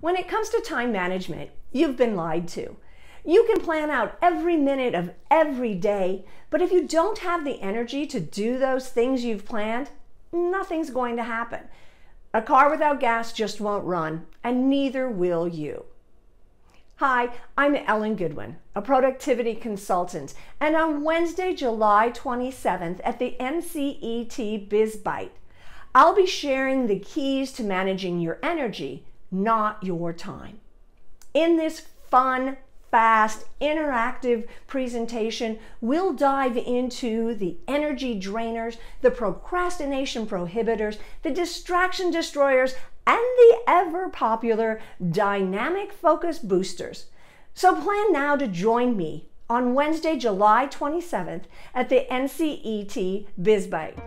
When it comes to time management, you've been lied to. You can plan out every minute of every day, but if you don't have the energy to do those things you've planned, nothing's going to happen. A car without gas just won't run, and neither will you. Hi, I'm Ellen Goodwin, a productivity consultant, and on Wednesday, July 27th at the NCET BizBite, I'll be sharing the keys to managing your energy not your time. In this fun, fast, interactive presentation, we'll dive into the energy drainers, the procrastination prohibitors, the distraction destroyers, and the ever popular dynamic focus boosters. So plan now to join me on Wednesday, July 27th at the NCET BizBite.